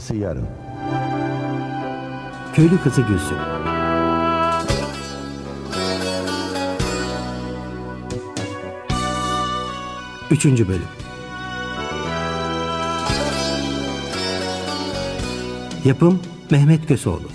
Arkası yarın. Köylü Kızı Gülsüm. Üçüncü Bölüm. Yapım Mehmet Köseoğlu.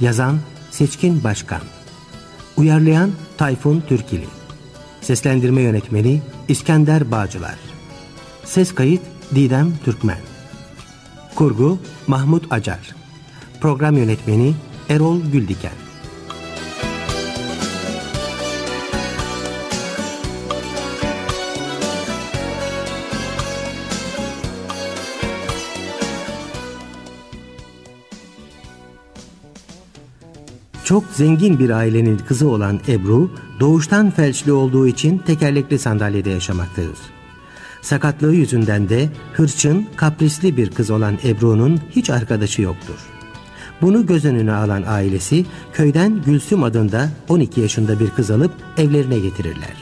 Yazan Seçkin Başkan. Uyarlayan Tayfun Türkili. Seslendirme Yönetmeni İskender Bağcılar. Ses kayıt Didem Türkmen Kurgu Mahmut Acar Program Yönetmeni Erol Güldiken Çok zengin bir ailenin kızı olan Ebru, doğuştan felçli olduğu için tekerlekli sandalyede yaşamaktadır. Sakatlığı yüzünden de hırçın, kaprisli bir kız olan Ebru'nun hiç arkadaşı yoktur. Bunu göz önüne alan ailesi köyden Gülsüm adında 12 yaşında bir kız alıp evlerine getirirler.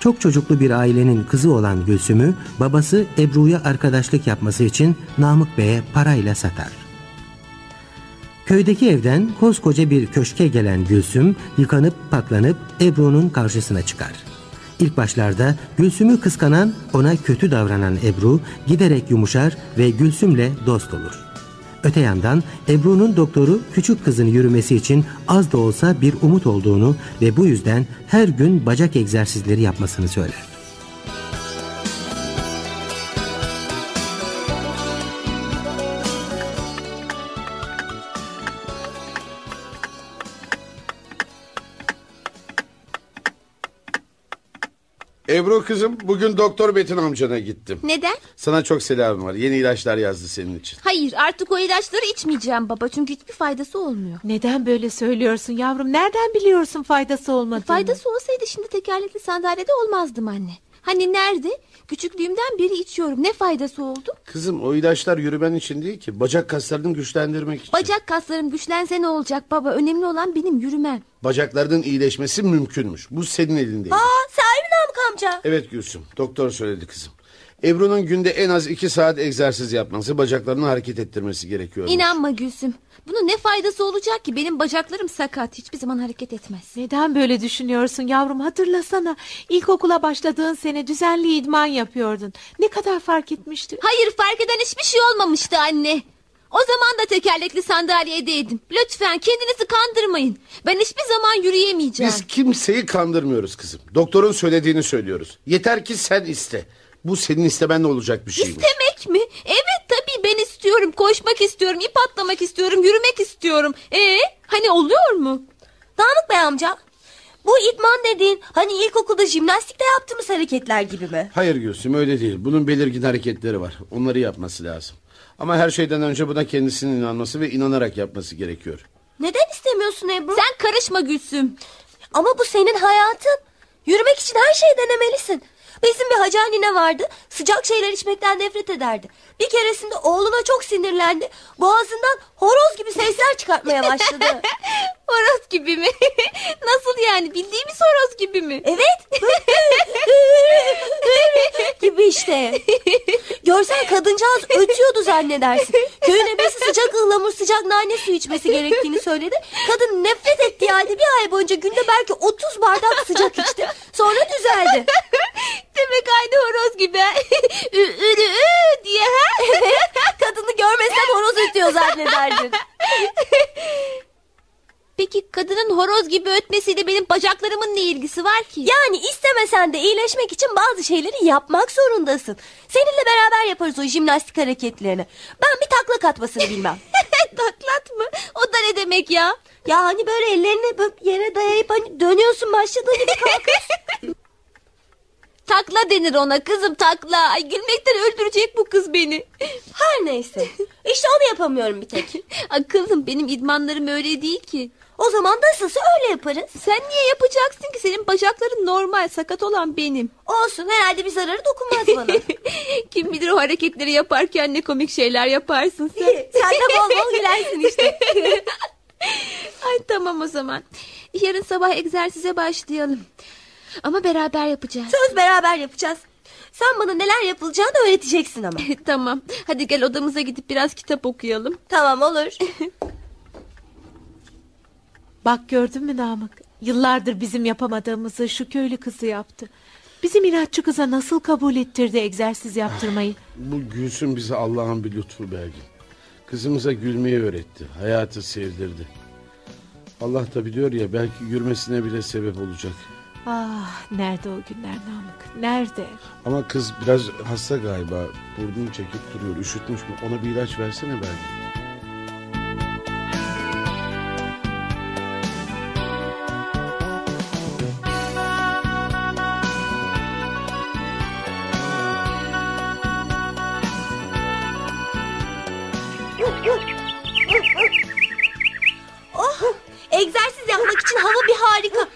Çok çocuklu bir ailenin kızı olan Gülsüm'ü babası Ebru'ya arkadaşlık yapması için Namık Bey'e parayla satar. Köydeki evden koskoca bir köşke gelen Gülsüm yıkanıp paklanıp Ebru'nun karşısına çıkar. İlk başlarda Gülsüm'ü kıskanan, ona kötü davranan Ebru giderek yumuşar ve Gülsüm'le dost olur. Öte yandan Ebru'nun doktoru küçük kızın yürümesi için az da olsa bir umut olduğunu ve bu yüzden her gün bacak egzersizleri yapmasını söyler. Ebru kızım bugün doktor Betin amcana gittim. Neden? Sana çok selam var. Yeni ilaçlar yazdı senin için. Hayır artık o ilaçları içmeyeceğim baba çünkü hiçbir faydası olmuyor. Neden böyle söylüyorsun yavrum? Nereden biliyorsun faydası olmadığını? Faydası olsaydı şimdi tekerlekli sandalyede olmazdım anne. Hani nerede? Küçüklüğümden beri içiyorum. Ne faydası oldu? Kızım o ilaçlar yürümen için değil ki. Bacak kaslarını güçlendirmek için. Bacak kaslarım güçlense ne olacak baba? Önemli olan benim yürümem. Bacaklarının iyileşmesi mümkünmüş. Bu senin elinde. Aa Namık amca. Evet Gülsüm. Doktor söyledi kızım. Ebru'nun günde en az iki saat egzersiz yapması, bacaklarını hareket ettirmesi gerekiyor. İnanma Gülsüm. Bunun ne faydası olacak ki? Benim bacaklarım sakat. Hiçbir zaman hareket etmez. Neden böyle düşünüyorsun yavrum? Hatırlasana. İlkokula başladığın sene düzenli idman yapıyordun. Ne kadar fark etmişti? Hayır fark eden hiçbir şey olmamıştı anne. O zaman da tekerlekli sandalyedeydim. Lütfen kendinizi kandırmayın. Ben hiçbir zaman yürüyemeyeceğim. Biz kimseyi kandırmıyoruz kızım. Doktorun söylediğini söylüyoruz. Yeter ki sen iste. Bu senin istemenle olacak bir şeymiş. İstemek mi? Evet tabii ben istiyorum. Koşmak istiyorum, ip atlamak istiyorum, yürümek istiyorum. Ee, hani oluyor mu? Namık Bey amca. Bu idman dediğin hani ilkokulda jimnastikte yaptığımız hareketler gibi mi? Hayır Gülsüm öyle değil. Bunun belirgin hareketleri var. Onları yapması lazım. Ama her şeyden önce buna kendisinin inanması ve inanarak yapması gerekiyor. Neden istemiyorsun Ebru? Sen karışma Gülsüm. Ama bu senin hayatın. Yürümek için her şeyi denemelisin. Bizim bir hacı annene vardı. Sıcak şeyler içmekten nefret ederdi. Bir keresinde oğluna çok sinirlendi. Boğazından horoz gibi sesler çıkartmaya başladı. horoz gibi mi? Nasıl yani bildiğimiz horoz gibi mi? Evet. gibi işte. Görsen kadıncağız ötüyordu zannedersin. Köyün ebesi sıcak ıhlamur sıcak nane suyu içmesi gerektiğini söyledi. Kadın nefret ettiği halde bir ay boyunca günde belki 30 bardak sıcak içti. Sonra düzeldi. Demek aynı horoz gibi. ü, ü, ü, diye ha? Evet. Kadını görmesen horoz ötüyor zannederdin. Peki kadının horoz gibi ötmesiyle benim bacaklarımın ne ilgisi var ki? Yani istemesen de iyileşmek için bazı şeyleri yapmak zorundasın. Seninle beraber yaparız o jimnastik hareketlerini. Ben bir takla atmasını bilmem. Taklat mı? O da ne demek ya? Ya hani böyle ellerini böyle yere dayayıp hani dönüyorsun başladığın gibi kalkıyorsun. Takla denir ona kızım takla. Ay gülmekten öldürecek bu kız beni. Her neyse. İşte onu yapamıyorum bir tek. Akıllım benim idmanlarım öyle değil ki. O zaman nasılsa öyle yaparız. Sen niye yapacaksın ki? Senin bacakların normal, sakat olan benim. Olsun herhalde bir zararı dokunmaz bana. Kim bilir o hareketleri yaparken ne komik şeyler yaparsın sen. sen de bol bol gülersin işte. Ay tamam o zaman. Yarın sabah egzersize başlayalım. Ama beraber yapacağız. Söz beraber yapacağız. Sen bana neler yapılacağını öğreteceksin ama. tamam. Hadi gel odamıza gidip biraz kitap okuyalım. tamam olur. Bak gördün mü Namık? Yıllardır bizim yapamadığımızı şu köylü kızı yaptı. Bizim inatçı kıza nasıl kabul ettirdi egzersiz yaptırmayı? Bu Gülsüm bize Allah'ın bir lütfu Belgin. Kızımıza gülmeyi öğretti. Hayatı sevdirdi. Allah da biliyor ya belki yürümesine bile sebep olacak. Ah nerede o günler Namık? Nerede? Ama kız biraz hasta galiba. Burnunu çekip duruyor. Üşütmüş mü? Ona bir ilaç versene Belgin. Oh, egzersiz yapmak için hava bir harika.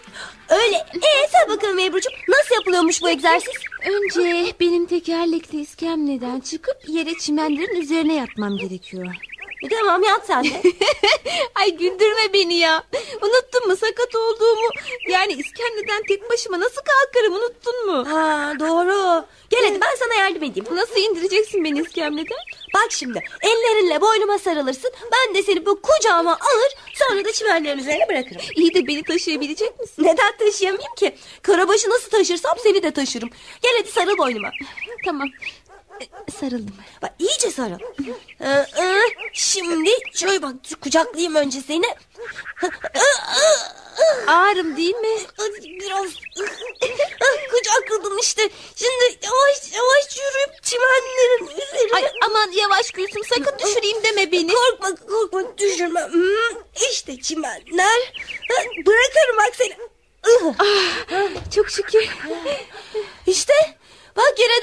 Öyle. Ee, sen bakalım Ebru'cum nasıl yapılıyormuş bu egzersiz? Önce benim tekerlekli iskemleden çıkıp yere çimenlerin üzerine yatmam gerekiyor. Tamam yat sen de. Ay güldürme beni ya. Unuttun mu sakat olduğumu? Yani iskemleden tek başıma nasıl kalkarım unuttun mu? Ha doğru. Gel hadi ben sana yardım edeyim. Nasıl indireceksin beni iskemleden? Bak şimdi ellerinle boynuma sarılırsın. Ben de seni bu kucağıma alır sonra da çimenlerin üzerine bırakırım. İyi de beni taşıyabilecek misin? Neden taşıyamayayım ki? Karabaşı nasıl taşırsam seni de taşırım. Gel hadi sarıl boynuma. Tamam. Sarıldım. Bak iyice sarıl. Ee, e, şimdi şöyle bak kucaklayayım önce seni. Ağrım değil mi? Biraz kucakladım işte. Şimdi yavaş yavaş yürüyüp çimenlerin üzerine. Ay aman yavaş Gülsüm sakın düşüreyim deme beni. Korkma korkma düşürme. Hmm, işte çimenler. Bırakırım bak seni. Çok şükür.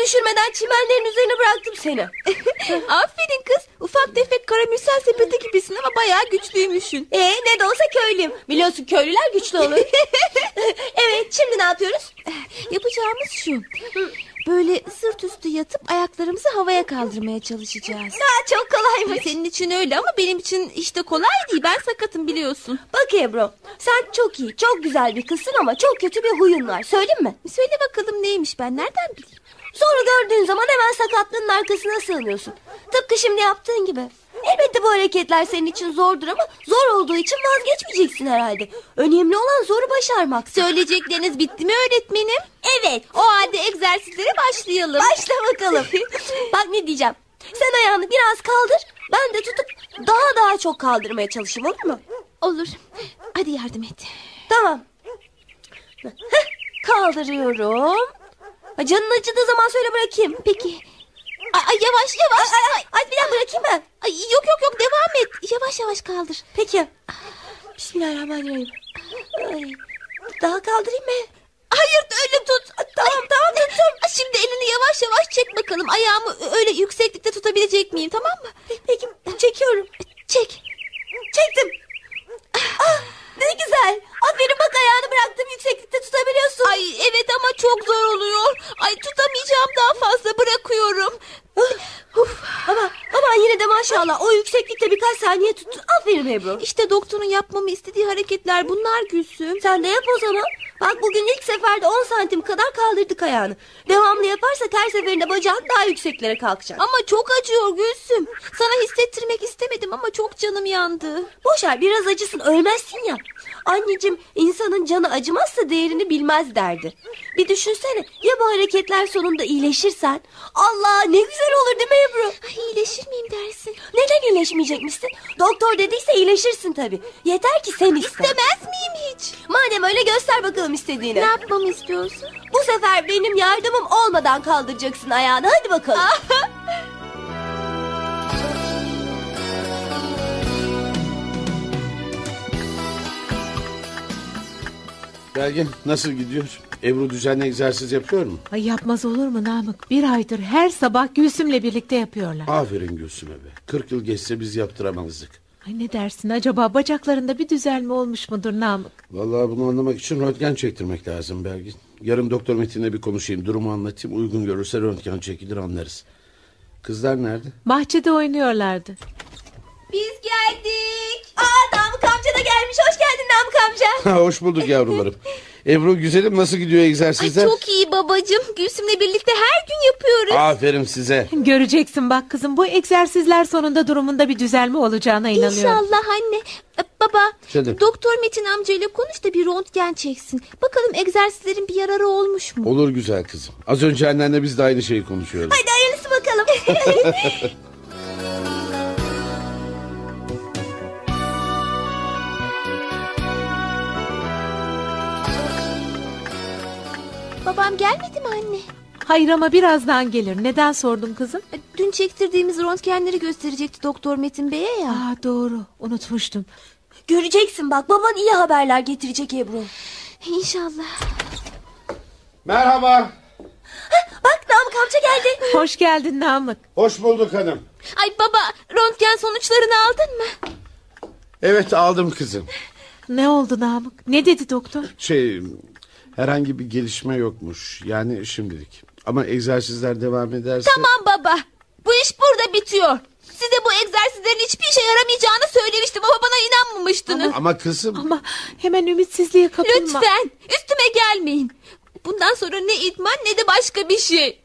Düşürmeden çimenlerin üzerine bıraktım seni. Aferin kız. Ufak tefek karamürsel sepeti gibisin ama bayağı güçlüymüşsün. Ee ne de olsa köylüyüm. Biliyorsun köylüler güçlü olur. evet şimdi ne yapıyoruz? Yapacağımız şu. Böyle sırt üstü yatıp ayaklarımızı havaya kaldırmaya çalışacağız. Ha, çok kolaymış. Senin için öyle ama benim için işte kolay değil. Ben sakatım biliyorsun. Bak Ebru sen çok iyi çok güzel bir kızsın ama çok kötü bir huyun var. Söyleyeyim mi? Söyle bakalım neymiş ben nereden bileyim? Sonra gördüğün zaman hemen sakatlığın arkasına sığınıyorsun. Tıpkı şimdi yaptığın gibi. Elbette bu hareketler senin için zordur ama zor olduğu için vazgeçmeyeceksin herhalde. Önemli olan zoru başarmak. Söyleyecekleriniz bitti mi öğretmenim? Evet. O halde egzersizlere başlayalım. Başla bakalım. Bak ne diyeceğim. Sen ayağını biraz kaldır. Ben de tutup daha daha çok kaldırmaya çalışayım olur mu? Olur. Hadi yardım et. Tamam. Heh, kaldırıyorum. Canın acıdığı zaman söyle bırakayım. Peki. Ay, ay, yavaş yavaş. Ay, ay, ay, bir daha bırakayım mı? Ay, yok yok yok devam et. Yavaş yavaş kaldır. Peki. Bismillahirrahmanirrahim. Ay, daha kaldırayım mı? Hayır öyle tut. Tamam tamam tuttum. Ay, Şimdi elini yavaş yavaş çek bakalım. Ayağımı öyle yükseklikte tutabilecek miyim tamam mı? Peki çekiyorum. Çek. Çektim. Ah, ne güzel. Aferin bak ayağını bıraktım yükseklikte tutabiliyorsun. Ay evet ama çok zor oluyor. Ay tutamayacağım daha fazla bırakıyorum. Uf. Ama ama yine de maşallah o yükseklikte birkaç saniye tuttun. Aferin Ebru. İşte doktorun yapmamı istediği hareketler bunlar Gülsüm. Sen de yap o zaman. Bak bugün ilk seferde 10 santim kadar kaldırdık ayağını. Devamlı yaparsak her seferinde bacağın daha yükseklere kalkacak. Ama çok acıyor Gülsüm. Sana hissettirmek istemedim ama çok canım yandı. Boşver biraz acısın ölmezsin ya. Anneciğim insanın canı acımazsa değerini bilmez derdi. Bir düşünsene ya bu hareketler sonunda iyileşirsen. Allah ne güzel olur değil mi Ebru? Ay iyileşir miyim dersin? Neden iyileşmeyecekmişsin? Doktor dediyse iyileşirsin tabii. Yeter ki sen iste. İstemez miyim hiç? Madem öyle göster bakalım istediğini. Ne yapmamı istiyorsun? Bu sefer benim yardımım olmadan kaldıracaksın ayağını. Hadi bakalım. Belgin nasıl gidiyor? Ebru düzenli egzersiz yapıyor mu? Ay yapmaz olur mu Namık? Bir aydır her sabah Gülsüm'le birlikte yapıyorlar. Aferin Gülsüm'e be. 40 yıl geçse biz yaptıramazdık. Ay ne dersin acaba bacaklarında bir düzelme olmuş mudur Namık? Vallahi bunu anlamak için röntgen çektirmek lazım Belgin. Yarın doktor Metin'le bir konuşayım. Durumu anlatayım. Uygun görürse röntgen çekilir anlarız. Kızlar nerede? Bahçede oynuyorlardı. Biz geldik. Aa Namık amca da gelmiş. Hoş geldin Namık amca. Ha, hoş bulduk yavrularım. Ebru güzelim nasıl gidiyor Ay, egzersizler? çok iyi babacığım. Gülsüm'le birlikte her gün yapıyoruz. Aferin size. Göreceksin bak kızım bu egzersizler sonunda durumunda bir düzelme olacağına inanıyorum. İnşallah anne. E, Baba, Canım. doktor Metin amcayla konuş da bir röntgen çeksin. Bakalım egzersizlerin bir yararı olmuş mu? Olur güzel kızım. Az önce annenle biz de aynı şeyi konuşuyorduk. Hadi hayırlısı bakalım. Babam gelmedi mi anne? Hayır ama birazdan gelir. Neden sordun kızım? E, Dün çektirdiğimiz röntgenleri gösterecekti doktor Metin Bey'e ya. Aa doğru unutmuştum. Göreceksin bak baban iyi haberler getirecek Ebru. İnşallah. Merhaba. Bak Namık amca geldi. Hoş geldin Namık. Hoş bulduk hanım. Ay baba, röntgen sonuçlarını aldın mı? Evet aldım kızım. Ne oldu Namık? Ne dedi doktor? Şey herhangi bir gelişme yokmuş. Yani şimdilik. Ama egzersizler devam ederse... Tamam baba. Bu iş burada bitiyor. Size bu egzersizlerin hiçbir işe yaramayacağını söylemiştim ama bana inanmamıştınız. Ama kızım... Ama hemen ümitsizliğe kapılma. Lütfen üstüme gelmeyin. Bundan sonra ne idman ne de başka bir şey.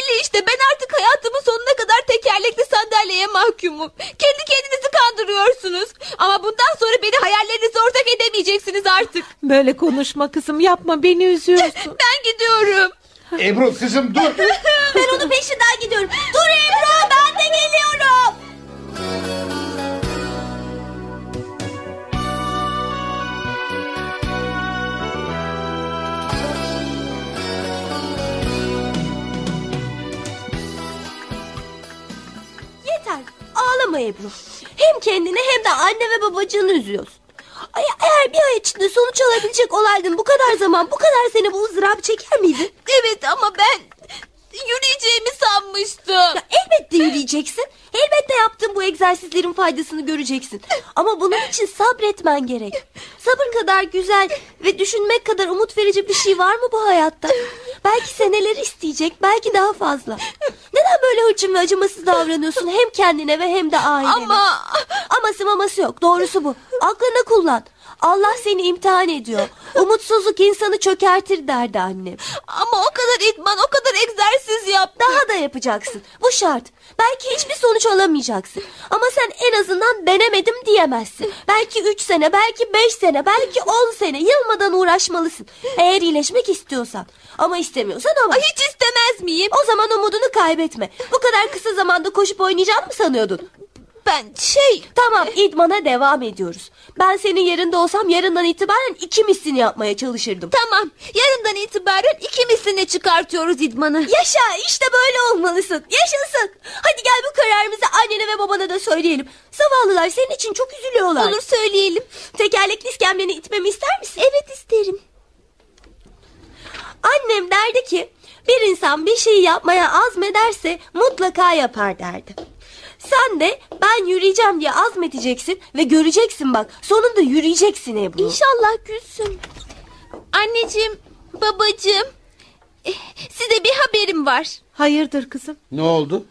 Belli işte ben artık hayatımın sonuna kadar tekerlekli sandalyeye mahkumum. Kendi kendinizi kandırıyorsunuz. Ama bundan sonra beni hayallerinize ortak edemeyeceksiniz artık. Böyle konuşma kızım yapma beni üzüyorsun. Ben gidiyorum. Ebru kızım dur. Ben onun peşinden gidiyorum. Dur Ebru ben de geliyorum. Ağlama Ebru. Hem kendini hem de anne ve babacığını üzüyorsun. Ay, eğer bir ay içinde sonuç alabilecek olaydın bu kadar zaman bu kadar seni bu ızdırap çeker miydin? Evet ama ben yürüyeceğimi sanmıştım. Ya elbette yürüyeceksin. Elbette yaptığın bu egzersizlerin faydasını göreceksin. Ama bunun için sabretmen gerek. Sabır kadar güzel ve düşünmek kadar umut verici bir şey var mı bu hayatta? Belki seneler isteyecek, belki daha fazla. Neden böyle hırçın ve acımasız davranıyorsun hem kendine ve hem de ailene? Ama Aması maması yok. Doğrusu bu. Aklını kullan. Allah seni imtihan ediyor. Umutsuzluk insanı çökertir derdi annem. ama o kadar idman o egzersiz yaptım. Daha da yapacaksın. Bu şart. Belki hiçbir sonuç alamayacaksın. Ama sen en azından denemedim diyemezsin. Belki üç sene, belki beş sene, belki on sene yılmadan uğraşmalısın. Eğer iyileşmek istiyorsan. Ama istemiyorsan ama. Ay, hiç istemez miyim? O zaman umudunu kaybetme. Bu kadar kısa zamanda koşup oynayacağını mı sanıyordun? Ben şey Tamam idmana devam ediyoruz. Ben senin yerinde olsam yarından itibaren iki mislini yapmaya çalışırdım. tamam yarından itibaren iki misline çıkartıyoruz idmanı. Yaşa işte böyle olmalısın. Yaşasın. Hadi gel bu kararımızı annene ve babana da söyleyelim. Zavallılar senin için çok üzülüyorlar. Olur söyleyelim. Tekerlekli iskemleni itmemi ister misin? Evet isterim. Annem derdi ki bir insan bir şeyi yapmaya azmederse mutlaka yapar derdi. Sen de ben yürüyeceğim diye azmeteceksin ve göreceksin bak sonunda yürüyeceksin Ebru. İnşallah gülsün. Anneciğim, babacığım. eh, Size bir haberim var. Hayırdır kızım? Ne oldu?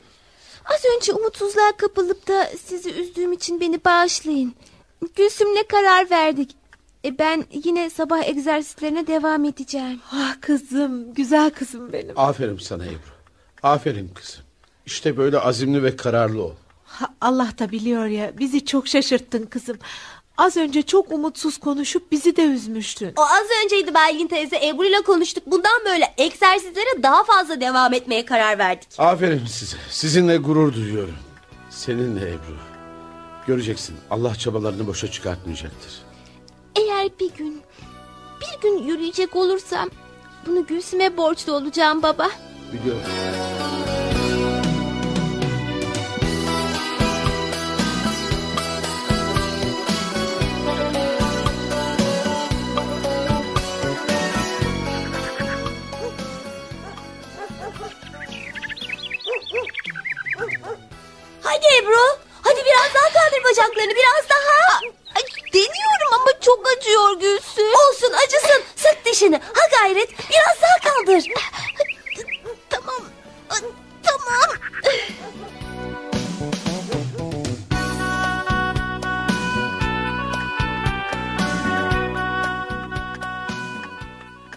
Az önce umutsuzluğa kapılıp da sizi üzdüğüm için beni bağışlayın. Gülsüm'le karar verdik. E ben yine sabah egzersizlerine devam edeceğim. Ah kızım güzel kızım benim. Aferin sana Ebru. Aferin kızım. İşte böyle azimli ve kararlı ol. Ha, Allah da biliyor ya bizi çok şaşırttın kızım. Az önce çok umutsuz konuşup bizi de üzmüştün. O az önceydi Belgin teyze Ebru ile konuştuk. Bundan böyle egzersizlere daha fazla devam etmeye karar verdik. Aferin size. Sizinle gurur duyuyorum. Seninle Ebru. Göreceksin Allah çabalarını boşa çıkartmayacaktır. Eğer bir gün, bir gün yürüyecek olursam bunu Gülsüm'e borçlu olacağım baba. Biliyorum. Daha kaldır. Tamam, tamam.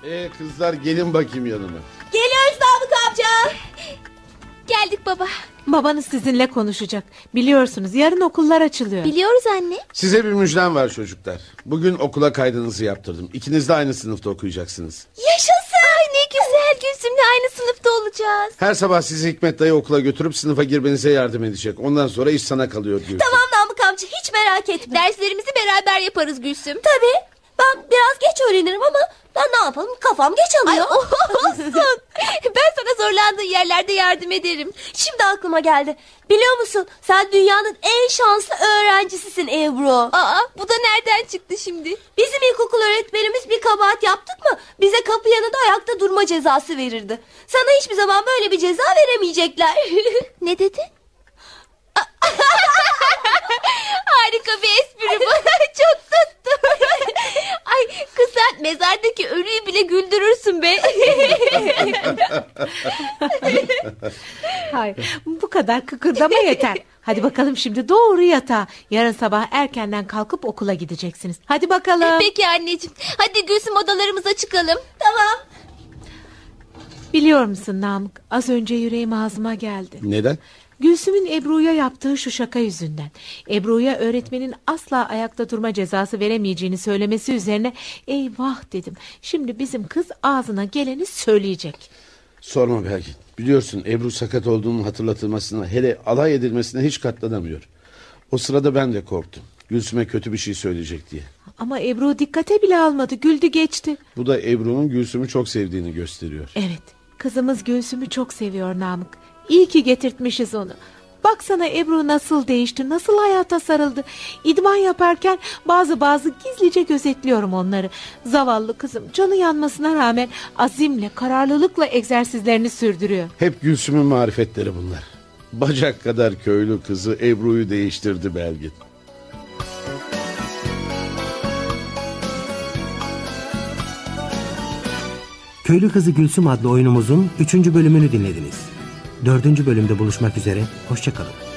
Ee kızlar gelin bakayım yanıma. Geliyoruz Namık amca. Geldik baba. Babanız sizinle konuşacak. Biliyorsunuz yarın okullar açılıyor. Biliyoruz anne. Size bir müjdem var çocuklar. Bugün okula kaydınızı yaptırdım. İkiniz de aynı sınıfta okuyacaksınız. Yaşasın. Güzel Gülsüm'le aynı sınıfta olacağız. Her sabah sizi Hikmet dayı okula götürüp sınıfa girmenize yardım edecek. Ondan sonra iş sana kalıyor diyor. Tamam Namık amca hiç merak etme. Derslerimizi beraber yaparız Gülsüm. Tabii ben biraz geç öğrenirim ama ben ne yapalım kafam geç Ay alıyor. olsun. ben sana zorlandığın yerlerde yardım ederim. Şimdi aklıma geldi. Biliyor musun sen dünyanın en şanslı öğrencisisin Ebru. Aa bu da nereden çıktı şimdi? Bizim ilkokul öğretmenimiz bir kabahat yaptık mı bize kapı yanında ayakta durma cezası verirdi. Sana hiçbir zaman böyle bir ceza veremeyecekler. Ne dedin? Harika bir espri bu. Çok tuttu. Ay kız sen mezardaki ölüyü bile güldürürsün be. Hayır, bu kadar kıkırdama yeter. Hadi bakalım şimdi doğru yatağa. Yarın sabah erkenden kalkıp okula gideceksiniz. Hadi bakalım. Peki anneciğim. Hadi Gülsüm odalarımıza çıkalım. tamam. Biliyor musun Namık? Az önce yüreğim ağzıma geldi. Neden? Gülsüm'ün Ebru'ya yaptığı şu şaka yüzünden. Ebru'ya öğretmenin asla ayakta durma cezası veremeyeceğini söylemesi üzerine eyvah dedim. Şimdi bizim kız ağzına geleni söyleyecek. Sorma Belgin. Biliyorsun Ebru sakat olduğunun hatırlatılmasına hele alay edilmesine hiç katlanamıyor. O sırada ben de korktum. Gülsüm'e kötü bir şey söyleyecek diye. Ama Ebru dikkate bile almadı. Güldü geçti. Bu da Ebru'nun Gülsüm'ü çok sevdiğini gösteriyor. Evet. Kızımız Gülsüm'ü çok seviyor Namık. İyi ki getirtmişiz onu. Baksana Ebru nasıl değişti, nasıl hayata sarıldı. İdman yaparken bazı bazı gizlice gözetliyorum onları. Zavallı kızım canı yanmasına rağmen azimle, kararlılıkla egzersizlerini sürdürüyor. Hep Gülsüm'ün marifetleri bunlar. Bacak kadar köylü kızı Ebru'yu değiştirdi Belgin. Köylü Kızı Gülsüm adlı oyunumuzun 3. bölümünü dinlediniz. 4. bölümde buluşmak üzere, hoşçakalın.